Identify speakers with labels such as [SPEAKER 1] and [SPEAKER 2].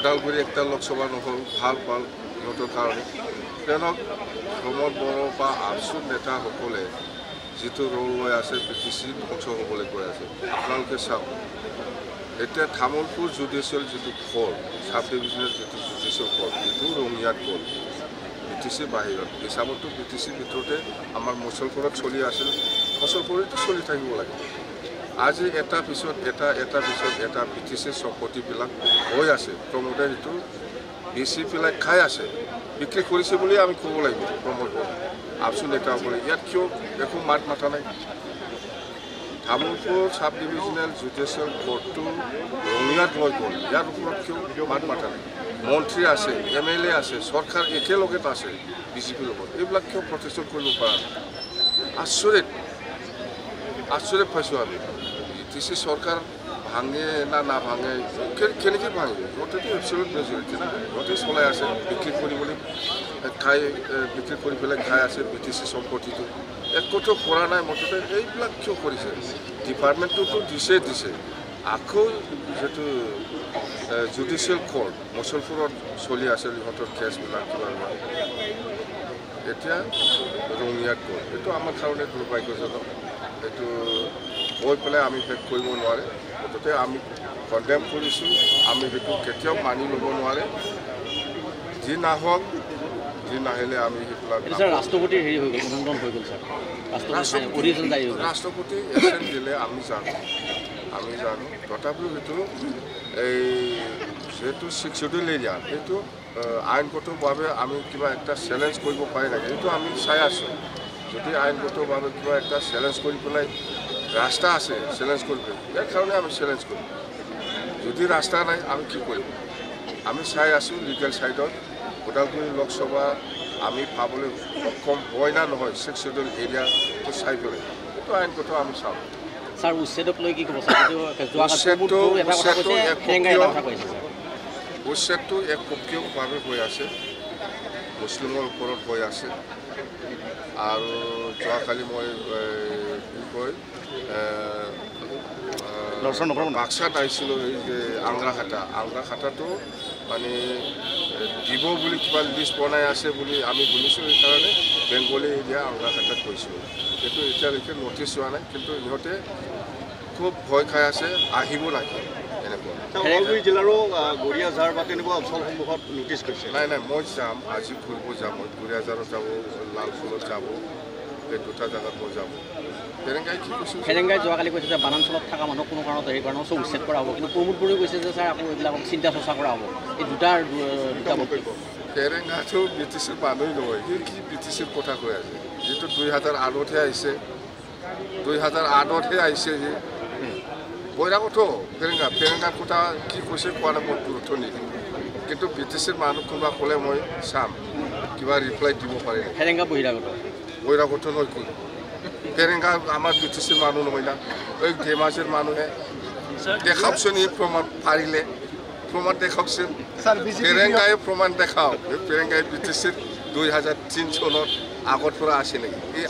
[SPEAKER 1] ওদালগুৰি একটা লোকসভা নহ'ল ভাল ভাল সিহঁতৰ কাৰণে। কিয়নো প্ৰমোদ বড়ো বা আবচু নেতাসকলে যিটো ৰোল লৈ আছে বি টি চি ধ্বংস হ'বলৈ গৈ আছে। আপোনালোকে চাওক এতিয়া তামোলপুৰ জুডিচিয়েল যিটো কল চাব ডিভিজনেল যিটো জুডিচিয়েল কল যিটো ৰঙিয়াত কল বি টি চিৰ বাহিৰত। হিচাপততো বি টি চিৰ ভিতৰতে আমাৰ মুছলপুৰত চলি আছিল। মুছলপুৰতো চলি থাকিব লাগে। আজি এটা পিছত এটা এটা পিছত এটা বি টি চিৰ সম্পত্তিবিলাক হৈ আছে। প্ৰমোদে সেইটো বেচি পেলাই খাই আছে। বিক্ৰী কৰিছে বুলি আমি ক'ব লাগিব প্ৰমোদ। আবচু নেতাসকলে ইয়াত কিয় একো মাত মাতা নাই? তামোলপুৰ চাব ডিভিজনেল জুডিচিয়েল কৰ্টটো ৰঙিয়াত লৈ গ'ল। ইয়াৰ ওপৰত কিয় মাত মাতা নাই? মন্ত্ৰী আছে এম এল এ আছে চৰকাৰ একেলগে আছে বিজেপিৰ লগত এইবিলাক কিয় প্ৰতিষ্ঠা কৰিব পৰা নাই? আচৰিত। আচৰিত পাইছোঁ আমি। বি টি চি চৰকাৰ ভাঙে না কেনেকৈ ভাঙে এপচুলেট মেজৰিটি না সিহঁতে চলাই আছে বিক্ৰী কৰিবলৈ খাই বিক্ৰী কৰি পেলাই খাই আছে বি টি চি সম্পত্তিটো একোটো কৰা নাই মুঠতে এইবিলাক কিয় কৰিছে ডিপাৰ্টমেণ্টটোতো দিছে দিছে আকৌ যিটো জুডিচিয়েল কৰ্ট মুছলপুৰত চলি আছে ইহঁতৰ কেছবিলাক এতিয়া ৰঙিয়াত গ'ল এইটো আমাৰ কাৰণে দুৰ্ভাগ্যজনক এইটো গৈ পেলাই আমি শেষ কৰিব নোৱাৰে। মুঠতে আমি কণ্ডেম কৰিছোঁ। আমি সেইটো কেতিয়াও মানি ল'ব নোৱাৰে। যি নাহক যি নাহিলে আমি সেইবিলাক
[SPEAKER 2] এইটো ছাৰ ৰাষ্ট্ৰপতিৰ হেৰি হৈ গ'ল অনুমোদন হৈ গ'ল ছাৰ। ৰাষ্ট্ৰপতি হৈ
[SPEAKER 1] ৰাষ্ট্ৰপতি এক্সেণ্ট দিলে আমি জানো। আমি জানো। তথাপিও সেইটো এই যিহেতু ছিক্স শ্বেডিউল এৰিয়া সেইটো আইনগতভাৱে আমি কিবা এটা চেলেঞ্জ কৰিব পাৰি লাগে। সেইটো আমি চাই আছোঁ। যদি আইনগতভাৱে কিবা এটা চেলেঞ্জ কৰি পেলাই ৰাস্তা আছে চেলেঞ্জ কৰিব ইয়াৰ কাৰণে আমি চেলেঞ্জ কৰিম যদি ৰাস্তা নাই আমি কি কৰিম আমি চাই আছোঁ লিগেল ছাইডত ওদালগুৰি লোকসভা আমি পাবলৈ সক্ষম হয় না নহয় ছিক্স শ্বেডিউল এৰিয়াটো চাই পেলাই সেইটো আইনগত আমি চাওঁ
[SPEAKER 2] ছাৰ উচ্ছেদক লৈ কি ক'ব? ছাৰ যিটো যোৱা
[SPEAKER 1] উচ্ছেদটো-
[SPEAKER 2] কথা
[SPEAKER 1] এক
[SPEAKER 2] কথা
[SPEAKER 1] পক্ষীয়ভাৱে হৈ আছে। মুছলিমৰ ওপৰত হৈ আছে। আৰু যোৱাকালি মই কি কয় বাক্সাত আহিছিলোঁ এই যে আংৰাখাটা আংৰাখাটাটো মানে দিব বুলি কিবা লিষ্ট বনাই আছে বুলি আমি শুনিছোঁ সেইকাৰণে বেংগলী এৰিয়া আংৰাখাটাত গৈছোঁ কিন্তু এতিয়ালৈকে নটিচ হোৱা নাই। কিন্তু ইহঁতে খুব ভয় খাই আছে আহিব লাগে এনেকুৱা।
[SPEAKER 3] ওদালগুৰি জিলাৰো আহ, গড়িয়াঝাৰ বা তেনেকুৱা অঞ্চলসমূহত নটিচ কৰিছে
[SPEAKER 1] নাই নাই মই যাম। আজি ফুৰিব যাম মই গুৰিয়াজাৰত যাব লালফুলত যাব। এই দুটা জেগাত মই যাব। তেনেকাই কি কৈছোঁ?
[SPEAKER 2] ফেৰেংগাই যোৱাকালি কৈছে যে বানাঞ্চলত থকা মানুহ কোনো কাৰণত হেৰি কাৰণত চব উচ্ছেদ কৰা হ'ব। কিন্তু প্ৰমোদ বড়োৱে কৈছে যে ছাৰ আকৌ এইবিলাকক চিন্তা চৰ্চা কৰা হ'ব। এই দুটাৰ দু- দুটা বক্তব্য
[SPEAKER 1] কেৰেঙাটো বি টি চিৰ মানুহেই নহয়। সি কি বি টি চিৰ কথা কৈ আছে? যিটো দুই হাজাৰ আঠতহে আহিছে। দুই হাজাৰ আঠতহে আহিছে সি। বৈৰাগত ফেৰেঙা ফেৰেঙাৰ কথা কি কৈছে কোৱা নাই মই গুৰুত্ব নিদিওঁ। কিন্তু বি টি চিৰ মানুহ কোনোবা ক'লে মই চাম। কিবা ৰিপ্লাই দিব পাৰে নেকি
[SPEAKER 2] ফেৰেংগা বহিৰাগত।
[SPEAKER 1] নহয় কি ফেৰেঙা আমাৰ বি টি চিৰ মানুহ নহয় না? এই ধেমাজিৰ মানুহে দেখাওকচোন এই প্ৰমাণ পাৰিলে। প্ৰমাণ দেখাওকচোন। ফেৰেঙাই প্ৰমাণ দেখাওক। এই ফেৰেঙাই বি টি চিৰ দুই হাজাৰ তিনি চনত আগৰ পৰা আছে নেকি? এই